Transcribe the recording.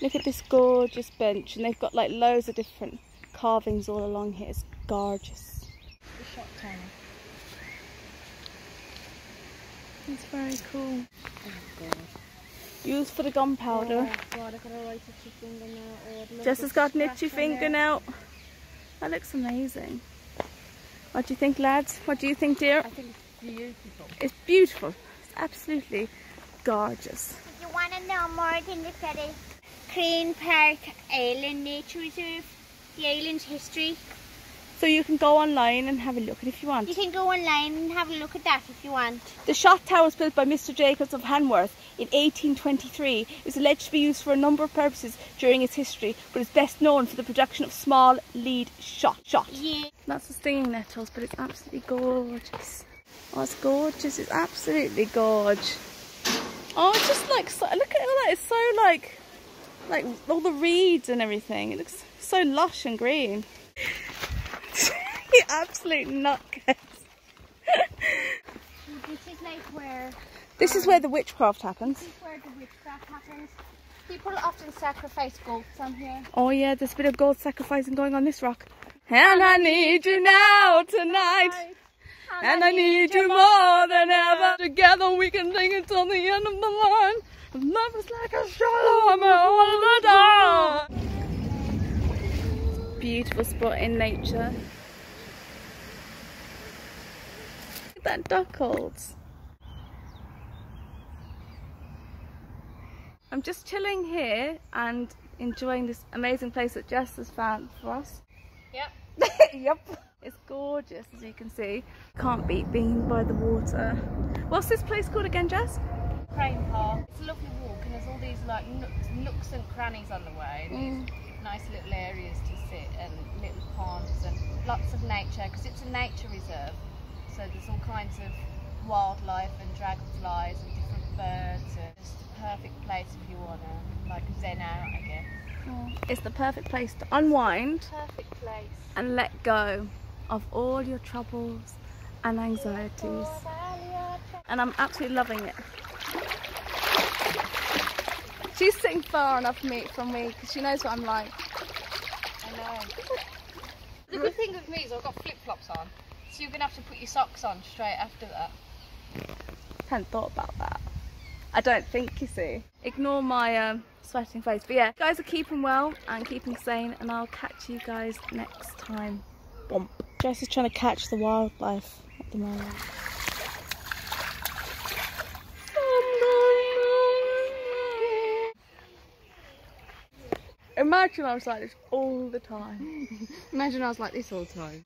Look at this gorgeous bench, and they've got like loads of different carvings all along here. It's gorgeous. It's very cool. Used for the gunpowder. God, I gotta write a fingernail. Jess has got an itchy fingernail. That looks amazing. What do you think, lads? What do you think, dear? I think it's beautiful. It's beautiful. It's absolutely gorgeous. If you want to know more, then look at it. Crane Park Island Nature Reserve, the island's history. So you can go online and have a look at it if you want. You can go online and have a look at that if you want. The shot tower was built by Mr. Jacobs of Hanworth in 1823. It was alleged to be used for a number of purposes during its history, but is best known for the production of small lead shot. Shot. Yeah. Lots of stinging nettles, but it's absolutely gorgeous. Oh, it's gorgeous. It's absolutely gorgeous. Oh, it's just like so, look at all that. It's so like like all the reeds and everything. It looks so lush and green. you absolute nutcase. This is like where This is where the witchcraft happens. this is where the witchcraft happens. People often sacrifice goats on here. Oh yeah, there's a bit of gold sacrificing going on this rock. And I need you now tonight. And I need you more than ever. Together we can sing it till the end of the line. Love is like a the. Beautiful spot in nature. Look at that duck holds. I'm just chilling here and enjoying this amazing place that Jess has found for us. Yep. yep. It's gorgeous as you can see. Can't beat being by the water. What's this place called again, Jess? Crane Park. It's a lovely walk and there's all these like nooks, nooks and crannies on the way. These mm. nice little areas to sit and little ponds and lots of nature because it's a nature reserve. So there's all kinds of wildlife and dragonflies and different birds and it's the perfect place if you wanna like zen out I guess. Mm. It's the perfect place to unwind Perfect place. and let go of all your troubles and anxieties. And I'm absolutely loving it. She's sitting far enough me, from me because she knows what I'm like. I know. The good thing with me is I've got flip flops on, so you're gonna have to put your socks on straight after that. hadn't thought about that. I don't think, you see. Ignore my um, sweating face. But yeah, guys are keeping well and keeping sane and I'll catch you guys next time. Bump. Jess is trying to catch the wildlife at the moment. Imagine I was like this all the time. Imagine I was like this all the time.